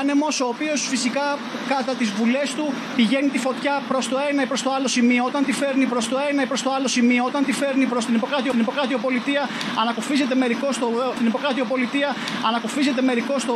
άνεμος, ο οποίος φυσικά κατά τις βουλές του πηγαίνει τη φωτιά προς το ένα ή προς το άλλο σημείο. Όταν τη φέρνει προς το ένα ή προς το άλλο σημείο, όταν τη φέρνει προς την υποκράτειο, την υποκράτειο πολιτεία, ανακουφίζεται μερικό στο την υποκράτειο πολιτεία, ανακουφίζεται μερικό στο